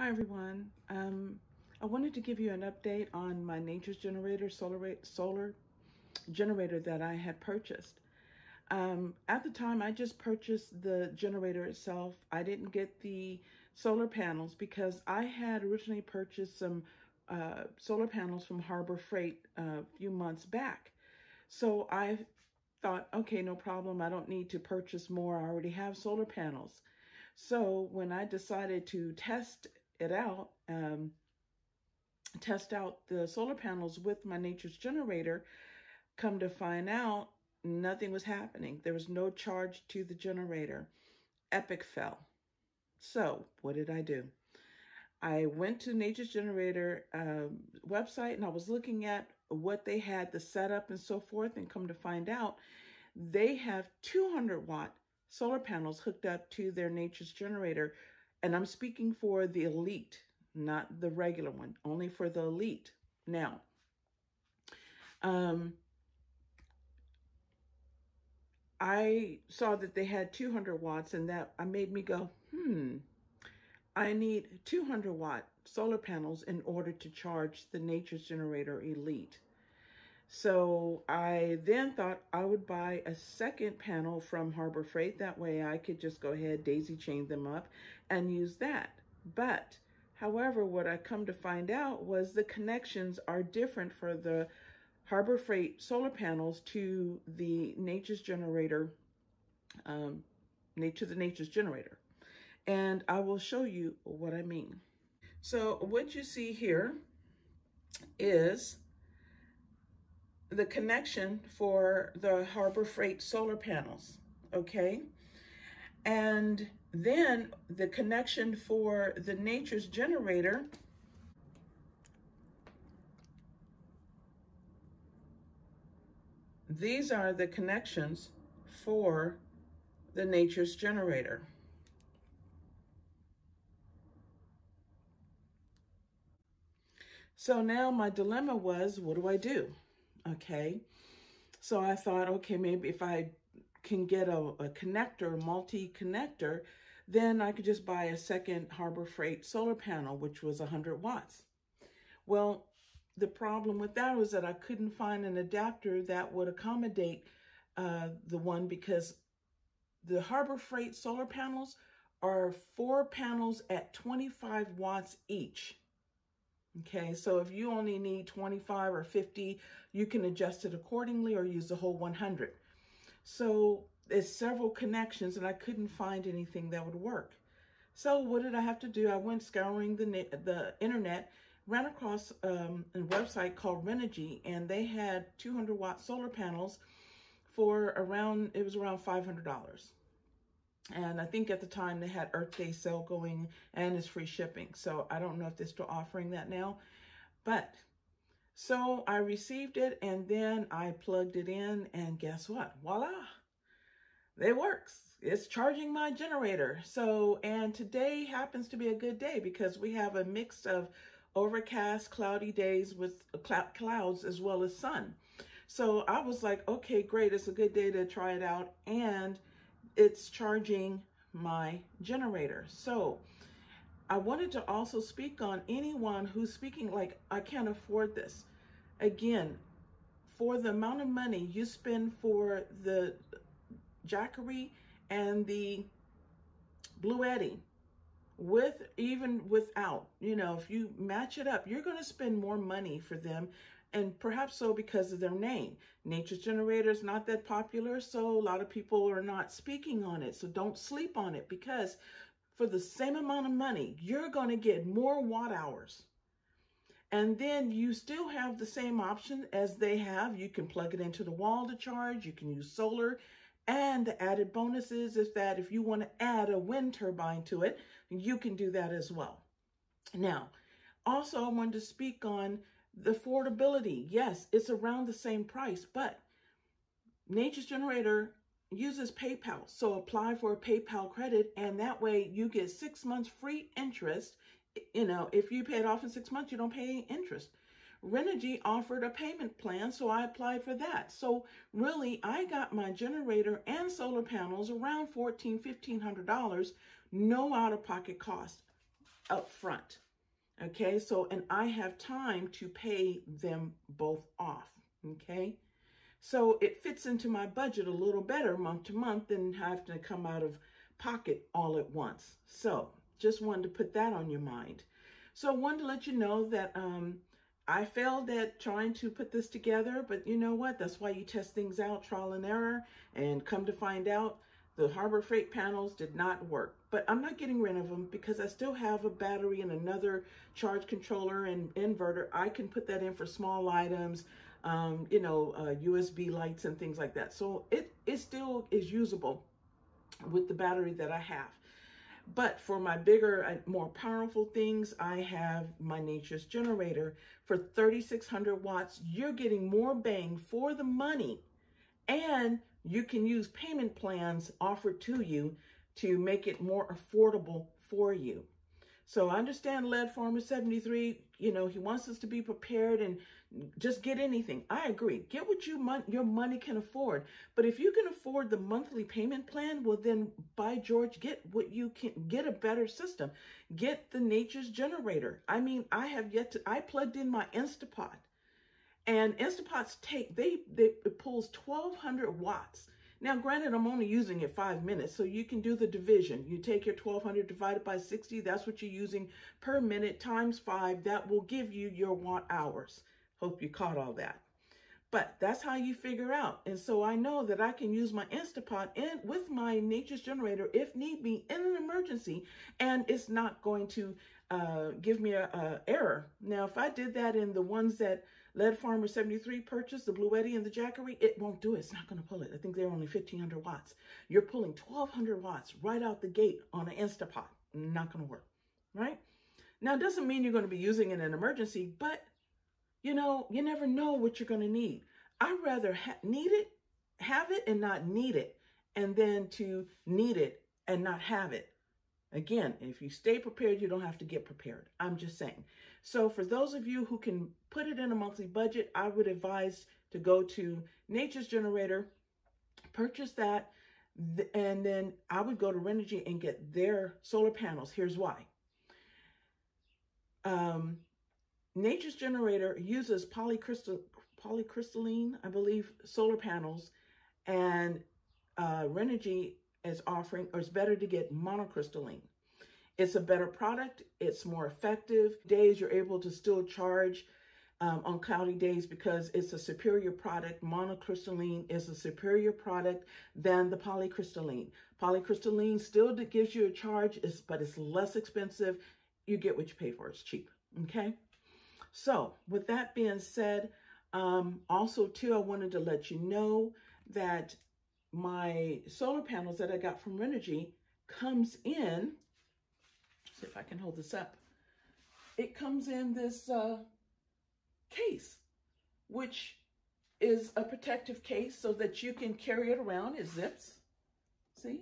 Hi everyone. Um, I wanted to give you an update on my Nature's Generator solar, solar generator that I had purchased. Um, at the time, I just purchased the generator itself. I didn't get the solar panels because I had originally purchased some uh, solar panels from Harbor Freight a few months back. So I thought, okay, no problem. I don't need to purchase more. I already have solar panels. So when I decided to test it out, um, test out the solar panels with my Nature's generator, come to find out nothing was happening. There was no charge to the generator. Epic fell. So what did I do? I went to Nature's Generator um, website and I was looking at what they had, the setup and so forth, and come to find out they have 200 watt solar panels hooked up to their Nature's Generator and I'm speaking for the elite, not the regular one, only for the elite. Now, um, I saw that they had 200 watts and that made me go, hmm, I need 200 watt solar panels in order to charge the Nature's Generator Elite. So I then thought I would buy a second panel from Harbor Freight. That way I could just go ahead, daisy chain them up and use that. But, however, what I come to find out was the connections are different for the Harbor Freight solar panels to the Nature's Generator, um, to the Nature's Generator. And I will show you what I mean. So what you see here is the connection for the Harbor Freight solar panels, okay? And then the connection for the Nature's generator, these are the connections for the Nature's generator. So now my dilemma was, what do I do? Okay? So I thought, okay, maybe if I can get a, a connector, multi-connector, then I could just buy a second Harbor Freight solar panel, which was 100 watts. Well, the problem with that was that I couldn't find an adapter that would accommodate uh, the one because the Harbor Freight solar panels are four panels at 25 watts each. Okay, so if you only need 25 or 50, you can adjust it accordingly or use the whole 100. So there's several connections and I couldn't find anything that would work. So what did I have to do? I went scouring the, the internet, ran across um, a website called Renogy and they had 200 watt solar panels for around, it was around $500. And I think at the time they had Earth Day sale going and it's free shipping. So I don't know if they're still offering that now. But so I received it and then I plugged it in and guess what? Voila! It works. It's charging my generator. So, and today happens to be a good day because we have a mix of overcast, cloudy days with clouds as well as sun. So I was like, okay, great. It's a good day to try it out. And it's charging my generator. So I wanted to also speak on anyone who's speaking like, I can't afford this. Again, for the amount of money you spend for the Jackery and the Bluetti, with even without, you know, if you match it up, you're going to spend more money for them and perhaps so because of their name. Nature's Generator is not that popular, so a lot of people are not speaking on it. So don't sleep on it because for the same amount of money, you're going to get more watt hours. And then you still have the same option as they have. You can plug it into the wall to charge. You can use solar. And the added bonuses is that if you want to add a wind turbine to it, you can do that as well. Now, also I wanted to speak on the affordability, yes, it's around the same price, but Nature's Generator uses PayPal. So apply for a PayPal credit and that way you get six months free interest. You know, if you pay it off in six months, you don't pay any interest. Renogy offered a payment plan, so I applied for that. So really, I got my generator and solar panels around $1,400, $1,500, no out-of-pocket cost. up front. Okay, so, and I have time to pay them both off. Okay, so it fits into my budget a little better month to month than having to come out of pocket all at once. So just wanted to put that on your mind. So I wanted to let you know that um, I failed at trying to put this together, but you know what? That's why you test things out, trial and error, and come to find out the Harbor Freight panels did not work. But I'm not getting rid of them because I still have a battery and another charge controller and inverter. I can put that in for small items, um, you know, uh, USB lights and things like that. So it, it still is usable with the battery that I have. But for my bigger and more powerful things, I have my Nature's generator for 3,600 watts. You're getting more bang for the money and you can use payment plans offered to you to make it more affordable for you. So I understand Lead Farmer 73, you know, he wants us to be prepared and just get anything. I agree. Get what you mon your money can afford. But if you can afford the monthly payment plan, well then by George, get what you can get a better system. Get the nature's generator. I mean, I have yet to I plugged in my Instapot. And Instapots take they, they it pulls 1200 watts. Now, granted, I'm only using it five minutes, so you can do the division. You take your 1200 divided by 60, that's what you're using per minute, times five. That will give you your watt hours. Hope you caught all that. But that's how you figure out. And so I know that I can use my Instapot in, with my Nature's Generator if need be in an emergency, and it's not going to uh, give me a, a error. Now, if I did that in the ones that Lead Farmer 73 purchased, the blue Bluetti and the Jackery, it won't do it. It's not going to pull it. I think they're only 1,500 watts. You're pulling 1,200 watts right out the gate on an Instapot. Not going to work, right? Now, it doesn't mean you're going to be using it in an emergency, but, you know, you never know what you're going to need. I'd rather need it, have it, and not need it, and then to need it and not have it. Again, if you stay prepared, you don't have to get prepared. I'm just saying. So for those of you who can put it in a monthly budget, I would advise to go to Nature's Generator, purchase that, and then I would go to Renogy and get their solar panels. Here's why. Um, Nature's Generator uses polycrystal, polycrystalline, I believe, solar panels, and uh, Renogy is offering, or it's better to get monocrystalline. It's a better product. It's more effective. Days you're able to still charge um, on cloudy days because it's a superior product. Monocrystalline is a superior product than the polycrystalline. Polycrystalline still gives you a charge, but it's less expensive. You get what you pay for. It's cheap. Okay. So with that being said, um, also too, I wanted to let you know that my solar panels that I got from Renogy comes in see if I can hold this up. It comes in this uh, case, which is a protective case so that you can carry it around. It zips, see?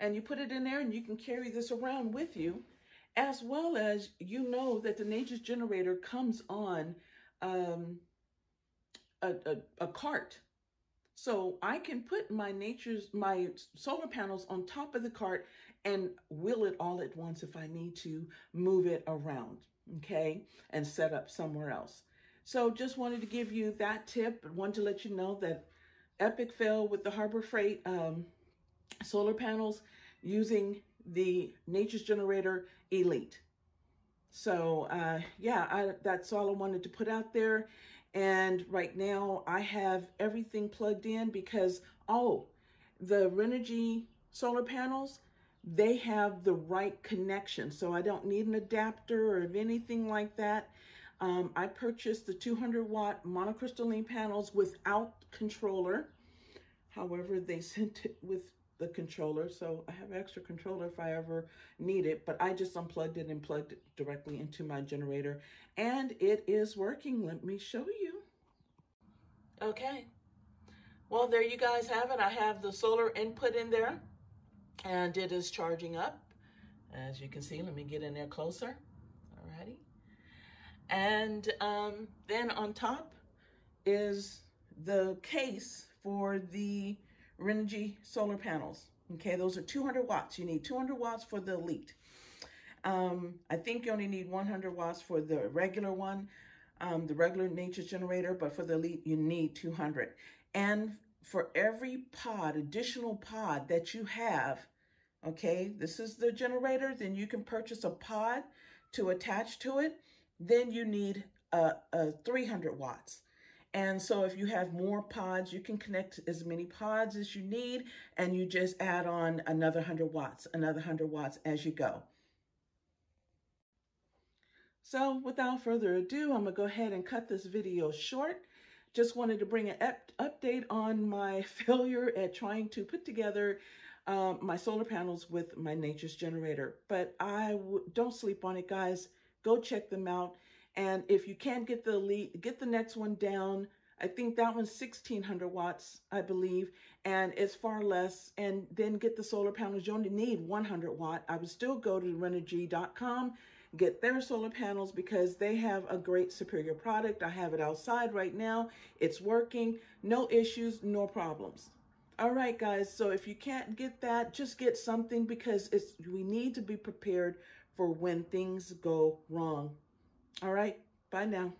And you put it in there and you can carry this around with you, as well as you know that the Nature's Generator comes on um, a, a, a cart. So I can put my nature's, my solar panels on top of the cart and wheel it all at once if I need to move it around, okay, and set up somewhere else. So just wanted to give you that tip. But wanted to let you know that Epic fell with the Harbor Freight um, solar panels using the Nature's Generator Elite. So uh, yeah, I, that's all I wanted to put out there. And right now I have everything plugged in because, oh, the Renogy solar panels, they have the right connection. So I don't need an adapter or anything like that. Um, I purchased the 200 watt monocrystalline panels without controller. However, they sent it with the controller. So I have extra controller if I ever need it, but I just unplugged it and plugged it directly into my generator and it is working. Let me show you. Okay. Well, there you guys have it. I have the solar input in there and it is charging up. As you can see, let me get in there closer. Alrighty. And um, then on top is the case for the Renogy solar panels. Okay, those are 200 watts. You need 200 watts for the Elite. Um, I think you only need 100 watts for the regular one, um, the regular nature generator, but for the elite, you need 200. And for every pod, additional pod that you have, okay, this is the generator, then you can purchase a pod to attach to it, then you need a, a 300 watts. And so if you have more pods, you can connect as many pods as you need, and you just add on another 100 watts, another 100 watts as you go. So without further ado, I'm gonna go ahead and cut this video short. Just wanted to bring an up update on my failure at trying to put together um, my solar panels with my Nature's generator. But I don't sleep on it, guys. Go check them out. And if you can't get the elite, get the next one down. I think that one's 1600 watts, I believe, and it's far less. And then get the solar panels. You only need 100 watt. I would still go to Renogy.com, get their solar panels because they have a great superior product. I have it outside right now. It's working. No issues, no problems. All right, guys. So if you can't get that, just get something because it's we need to be prepared for when things go wrong. All right. Bye now.